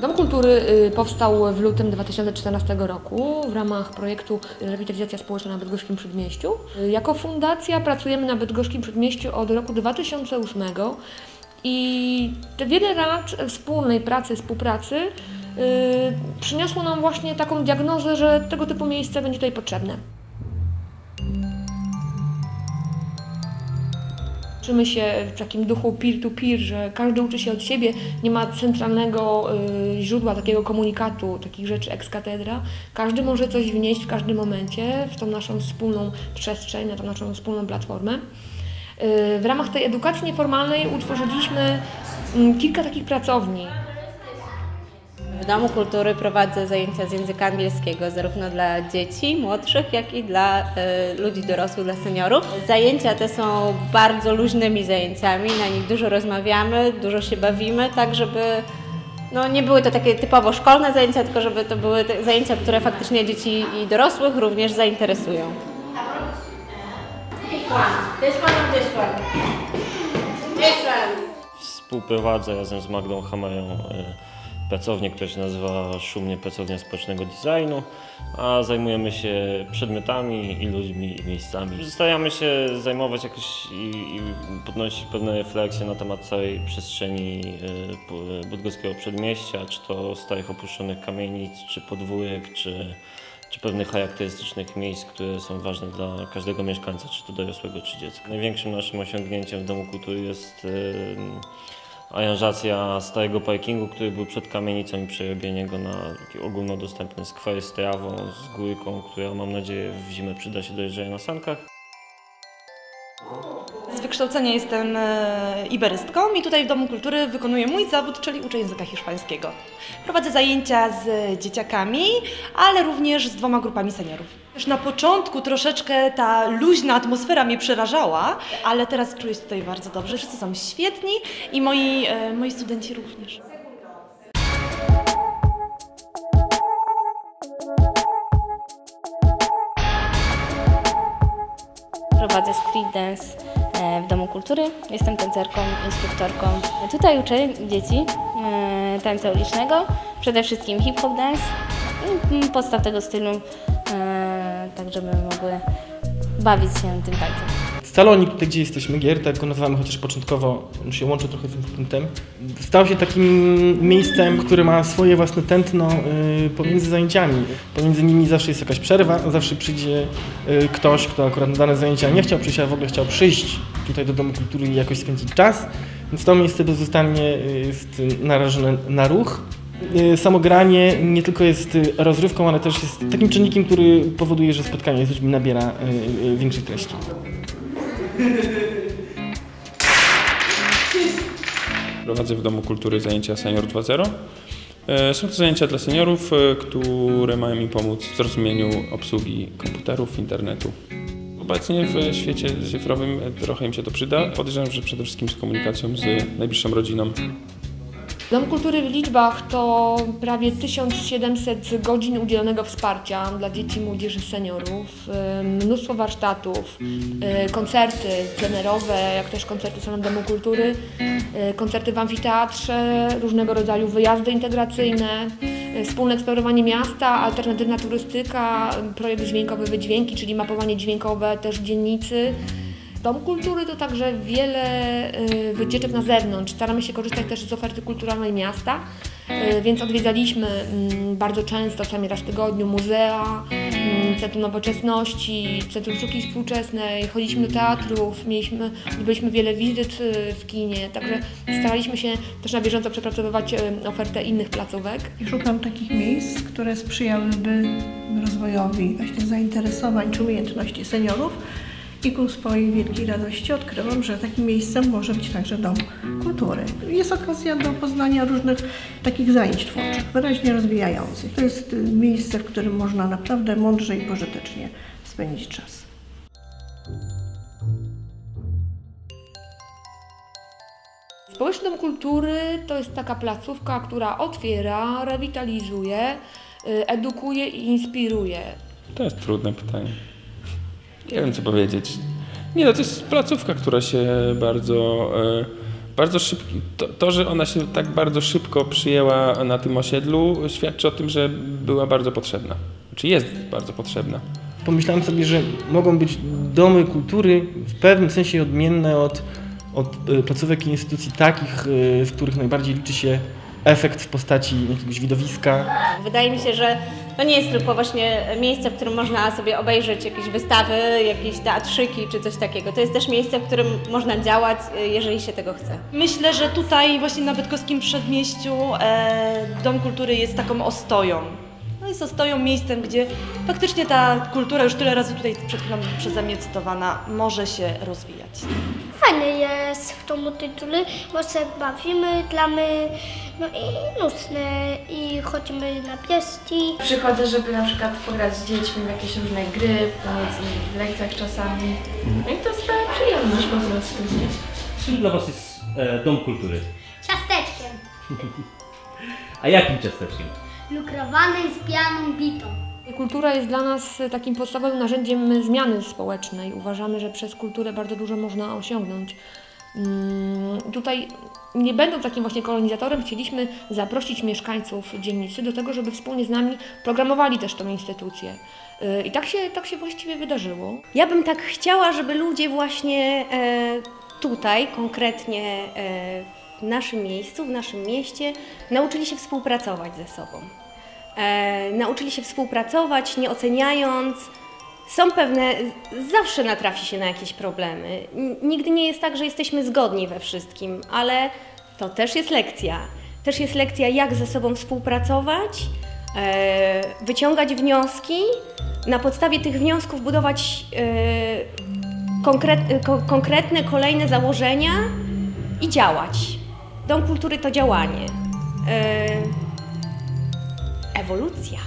Dom Kultury y, powstał w lutym 2014 roku w ramach projektu Rewitalizacja Społeczna na Bydgoskim Przedmieściu. Y, Jako fundacja pracujemy na Bydgoskim Przedmieściu od roku 2008 i te wiele lat wspólnej pracy, współpracy y, przyniosło nam właśnie taką diagnozę, że tego typu miejsce będzie tutaj potrzebne. Uczymy się w takim duchu peer-to-peer, że każdy uczy się od siebie, nie ma centralnego y, źródła takiego komunikatu, takich rzeczy ex cathedra. Każdy może coś wnieść w każdym momencie w tą naszą wspólną przestrzeń, na tą naszą wspólną platformę. Y, w ramach tej edukacji nieformalnej utworzyliśmy mm, kilka takich pracowni. Domu Kultury prowadzę zajęcia z języka angielskiego zarówno dla dzieci młodszych, jak i dla e, ludzi dorosłych, dla seniorów. Zajęcia te są bardzo luźnymi zajęciami, na nich dużo rozmawiamy, dużo się bawimy, tak żeby no, nie były to takie typowo szkolne zajęcia, tylko żeby to były zajęcia, które faktycznie dzieci i dorosłych również zainteresują. Współprowadzę razem z Magdą Hameją e, pracownię, która się nazywa szumnie Pracownia Społecznego Designu, a zajmujemy się przedmiotami i ludźmi i miejscami. Staramy się zajmować jakoś i, i podnosić pewne refleksje na temat całej przestrzeni e, bu- bydgoskiego przedmieścia, czy to starych opuszczonych kamienic, czy podwórek, czy, czy pewnych charakterystycznych miejsc, które są ważne dla każdego mieszkańca, czy to dorosłego, czy dziecka. Największym naszym osiągnięciem w Domu Kultury jest e, aranżacja starego parkingu, który był przed kamienicą i przerobienie go na taki ogólnodostępny skwer z trawą, z górką, która mam nadzieję w zimę przyda się do na sankach. Z wykształcenia jestem e, iberystką i tutaj w Domu Kultury wykonuję mój zawód, czyli uczę języka hiszpańskiego. Prowadzę zajęcia z dzieciakami, ale również z dwoma grupami seniorów. Już na początku troszeczkę ta luźna atmosfera mnie przerażała, ale teraz czuję się tutaj bardzo dobrze. Wszyscy są świetni i moi, e, moi studenci również. Prowadzę street dance e, w Domu Kultury. Jestem tancerką, instruktorką. Tutaj uczę dzieci e, tańca ulicznego, przede wszystkim hip-hop dance i mm, podstaw tego stylu, tak żeby mogły bawić się tym tańcem. Salonik, tutaj gdzie jesteśmy, gier, tak go nazywamy, chociaż początkowo się łączy trochę z tym punktem, stał się takim miejscem, które ma swoje własne tętno y, pomiędzy zajęciami. Pomiędzy nimi zawsze jest jakaś przerwa, zawsze przyjdzie y, ktoś, kto akurat na dane zajęcia nie chciał przyjść, a w ogóle chciał przyjść tutaj do Domu Kultury i jakoś spędzić czas. Więc to miejsce bezustannie y, jest narażone na ruch. Y, Samo granie nie tylko jest y, rozrywką, ale też jest takim czynnikiem, który powoduje, że spotkanie z ludźmi nabiera y, większej treści. Prowadzę w Domu Kultury zajęcia Senior 2.0. E, Są to zajęcia dla seniorów, e, które mają im pomóc w zrozumieniu obsługi komputerów, internetu. Obecnie w świecie cyfrowym trochę im się to przyda. Podejrzewam, że przede wszystkim z komunikacją z najbliższą rodziną. Dom Kultury w liczbach to prawie 1700 godzin udzielonego wsparcia dla dzieci, młodzieży, seniorów, mnóstwo warsztatów, y, koncerty plenerowe, jak też koncerty Salon Domu Kultury, y, koncerty w amfiteatrze, różnego rodzaju wyjazdy integracyjne, y, wspólne eksplorowanie miasta, alternatywna turystyka, projekt dźwiękowy Wydźwięki, czyli mapowanie dźwiękowe też dzielnicy. Dom Kultury to także wiele y, wycieczek na zewnątrz. Staramy się korzystać też z oferty kulturalnej miasta, y, więc odwiedzaliśmy mm, bardzo często, czasami raz w tygodniu, muzea, mm, Centrum Nowoczesności, Centrum Sztuki Współczesnej, chodziliśmy do teatrów, mieliśmy, odbyliśmy wiele wizyt y, w kinie, także staraliśmy się też na bieżąco przepracowywać ofertę innych placówek. Szukam takich miejsc, które sprzyjałyby rozwojowi właśnie zainteresowań czy umiejętności seniorów. I ku swojej wielkiej radości odkryłam, że takim miejscem może być także Dom Kultury. Jest okazja do poznania różnych takich zajęć twórczych, wyraźnie rozwijających. To jest y, miejsce, w którym można naprawdę mądrze i pożytecznie spędzić czas. Społeczny Dom Kultury to jest taka placówka, która otwiera, rewitalizuje, y, edukuje i inspiruje. To jest trudne pytanie. Nie wiem, co powiedzieć. Nie no, to jest placówka, która się bardzo e, Bardzo szybki, to, to, że ona się tak bardzo szybko przyjęła na tym osiedlu, świadczy o tym, że była bardzo potrzebna. Czy jest bardzo potrzebna. Pomyślałem sobie, że mogą być domy kultury w pewnym sensie odmienne od, od e, placówek i instytucji takich, e, w których najbardziej liczy się efekt w postaci jakiegoś widowiska. Wydaje mi się, że to nie jest tylko właśnie miejsce, w którym można sobie obejrzeć jakieś wystawy, jakieś teatrzyki czy coś takiego. To jest też miejsce, w którym można działać, jeżeli się tego chce. Myślę, że tutaj właśnie na Bydgoskim Przedmieściu e, Dom Kultury jest taką ostoją. Jest ostoją, miejscem, gdzie faktycznie ta kultura, już tyle razy tutaj przed chwilą przeze mnie cytowana, może się rozwijać. Fajny jest w domu tytuły, bo się bawimy, gramy, no i nocne i chodzimy na pieści. Przychodzę, żeby na przykład pograć z dziećmi w jakieś różne gry, pomóc im w lekcjach czasami. No i to sprawia przyjemność po prostu. Czym dla Was jest e, Dom Kultury? Ciasteczkiem, A jakim ciasteczkiem? Lukrowanym z pianą bitą. Kultura jest dla nas takim podstawowym narzędziem zmiany społecznej. Uważamy, że przez kulturę bardzo dużo można osiągnąć. Mm, Tutaj, nie będąc takim właśnie kolonizatorem, chcieliśmy zaprosić mieszkańców dzielnicy do tego, żeby wspólnie z nami programowali też tą instytucję. Y, I tak się, tak się właściwie wydarzyło. Ja bym tak chciała, żeby ludzie właśnie e, tutaj, konkretnie e, w naszym miejscu, w naszym mieście, nauczyli się współpracować ze sobą. E, nauczyli się współpracować, nie oceniając. Są pewne, zawsze natrafi się na jakieś problemy. Nigdy nie jest tak, że jesteśmy zgodni we wszystkim, ale to też jest lekcja. Też jest lekcja, jak ze sobą współpracować, e, wyciągać wnioski, na podstawie tych wniosków budować e, ko, konkretne, kolejne założenia i działać. Dom kultury to działanie. E, ewolucja.